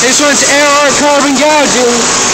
This one's AR carbon gouging.